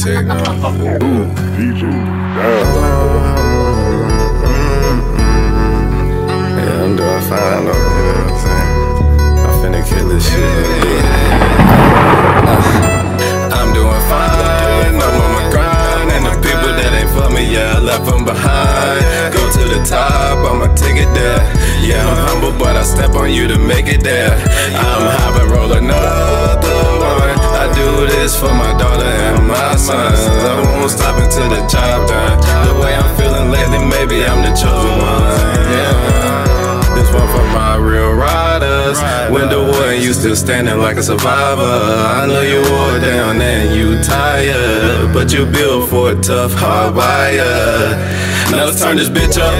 take now. Ooh. Yeah, I'm doing fine though, you know what I'm saying? I'm finna kill this shit. Uh, I'm doing fine, I'm on my grind, and the people that ain't for me, yeah, left them behind. Top, I'ma take it there. Yeah, I'm humble, but I step on you to make it there. I'm and roll another one. I do this for my daughter and my sons. I won't stop until the job done. The way I'm feeling lately, maybe I'm the chosen one. Yeah. This one for my real riders. War and you still standing like a survivor. I know you wore down and you tired, but you built for a tough hard wire. Now let's turn this bitch up.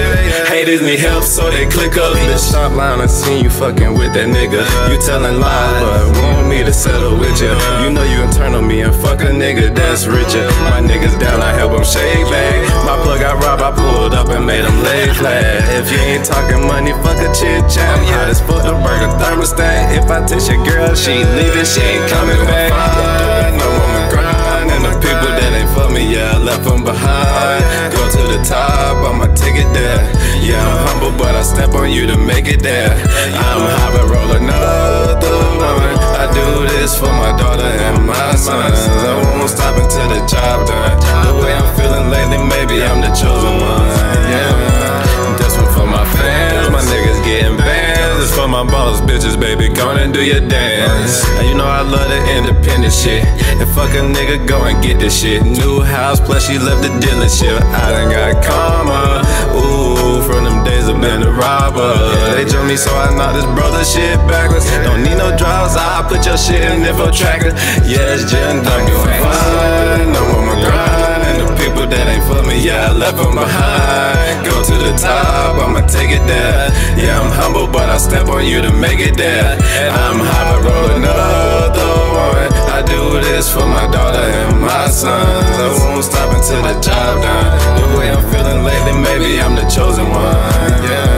Haters need help, so they click up. Bitch, stop lying. I seen you fucking with that nigga. You telling lies, but want me to settle with you. You know you can turn on me and fuck a nigga that's richer. My niggas down, I help them shake back. My plug got robbed, I pulled up and made them lay flat. If you ain't talking money, fuck a chit chat. Oh, I'm hot as fuck the burger thermostat. If I touch your girl, she leaving, she ain't coming back. On my grind, and the people that ain't for me, yeah, I left them behind. Go to the top, take it there. Yeah, I'm humble, but I step on you to make it there. I'm high and roll another one. I do this for my daughter and my sons. I won't stop until the job done. The way I'm feeling lately, maybe I'm the chosen my boss bitches, baby, go and do your dance. And you know I love the independent shit. And fuck a nigga, go and get this shit. New house, plus she left the dealership. I done got karma. Ooh, from them days I've a robber. They joke me, so I knock this brother shit backwards. Don't need no drugs, I'll put your shit in info tracker. Yeah, it's just I'm doing fine. I'm grind. And the people that ain't for me, yeah, I left them behind. Go to the top, I'ma take it there. Yeah, I'm humble, but I step on you to make it there. I'm high, but roll another one. I do this for my daughter and my sons. I won't stop until the job done. The way I'm feeling lately, maybe I'm the chosen one. Yeah.